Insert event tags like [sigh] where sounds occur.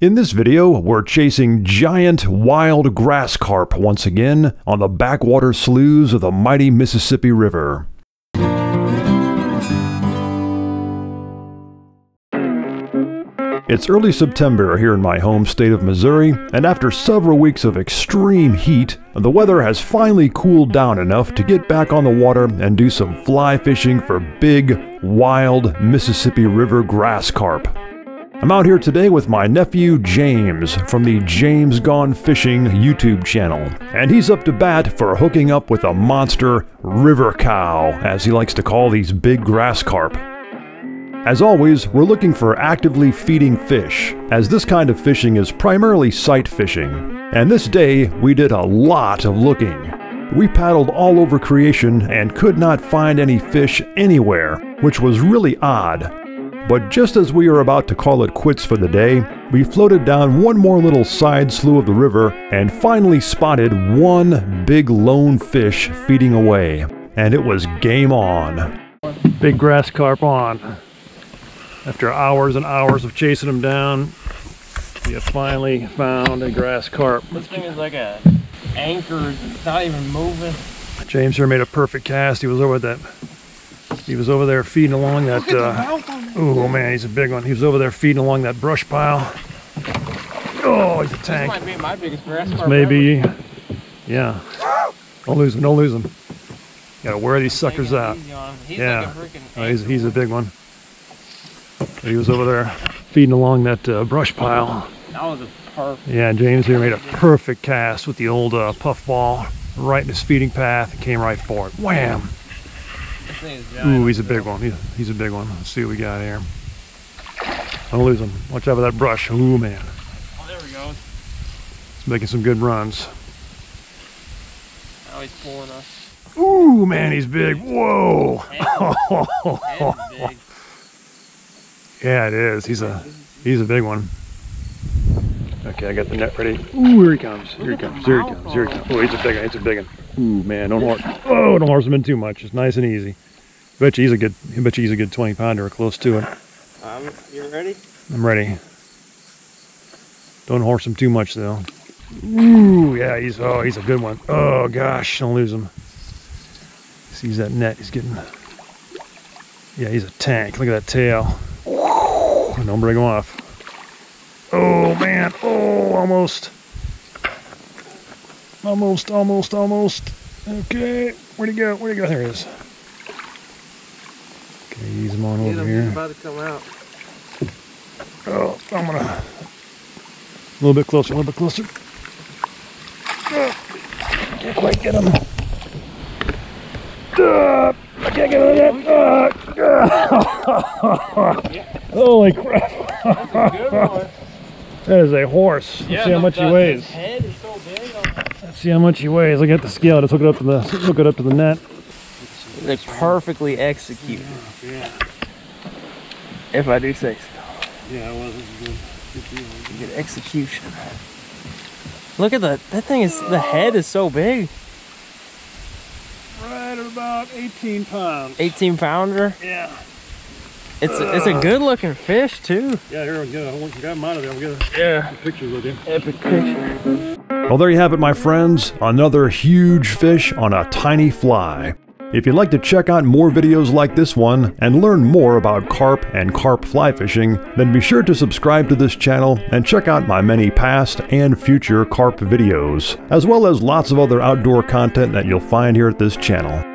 In this video, we're chasing giant wild grass carp once again on the backwater sloughs of the mighty Mississippi River. It's early September here in my home state of Missouri, and after several weeks of extreme heat, the weather has finally cooled down enough to get back on the water and do some fly fishing for big, wild Mississippi River grass carp. I'm out here today with my nephew James from the James Gone Fishing YouTube channel, and he's up to bat for hooking up with a monster river cow, as he likes to call these big grass carp. As always, we're looking for actively feeding fish, as this kind of fishing is primarily sight fishing. And this day, we did a lot of looking. We paddled all over creation and could not find any fish anywhere, which was really odd. But just as we were about to call it quits for the day, we floated down one more little side slough of the river and finally spotted one big lone fish feeding away. And it was game on. Big grass carp on. After hours and hours of chasing them down, we have finally found a grass carp. This thing is like a anchor. It's not even moving. James here made a perfect cast. He was over that. He was over there feeding along that. Uh, oh man, he's a big one. He was over there feeding along that brush pile. Oh, he's a This tank. might be my biggest grass Maybe. Yeah. Don't lose him. Don't lose him. Gotta wear these suckers out. easy on him. He's Yeah. like a Oh, he's, he's a big one. He was over there feeding along that uh, brush pile. That was a perfect. Yeah, James here made a perfect cast with the old uh, puff ball right in his feeding path and came right for it. Wham! This thing is giant. Ooh, he's a big one. He's, he's a big one. Let's see what we got here. Don't lose him. Watch out for that brush. Ooh, man. Oh, there we go. He's making some good runs. Now he's pulling us. Ooh, man, he's big. Whoa! And big. [laughs] Yeah, it is. He's a he's a big one. Okay, I got the net ready. Ooh, here he comes. Here he comes. Here he comes. Here he comes. Oh, he's a big one. He's a big one. Ooh, man, don't horse. Oh, don't horse him in too much. It's nice and easy. Bet you he's a good. I bet you he's a good 20 pounder or close to it. Um, you ready? I'm ready. Don't horse him too much though. Ooh, yeah, he's oh, he's a good one. Oh gosh, don't lose him. Sees that net, he's getting. Yeah, he's a tank. Look at that tail. Don't break him off. Oh man, oh, almost. Almost, almost, almost. Okay, where'd he go? Where'd he go? There he is. Okay, ease him on Get over him. here. About to come out. Oh, I'm gonna a little bit closer, a little bit closer. Oh, can't quite get him. Uh, I can't get him yet. Uh, [laughs] holy crap! That's a Good one. That is a horse. Let's see how much he weighs. His head is so big. Let's see how much he weighs. Look at the scale. Just hook it up to the hook it up to the net. They perfectly executed. Yeah, If I do say so. yeah, it was good. Good execution. Look at the that thing is the head is so big. Right at about 18 pounds. 18 pounder. Yeah. It's a, it's a good looking fish too. Yeah, here we go. I want to grab him out of there. I'm gonna Yeah. get pictures with you. Epic picture. Well, there you have it, my friends. Another huge fish on a tiny fly. If you'd like to check out more videos like this one and learn more about carp and carp fly fishing, then be sure to subscribe to this channel and check out my many past and future carp videos, as well as lots of other outdoor content that you'll find here at this channel.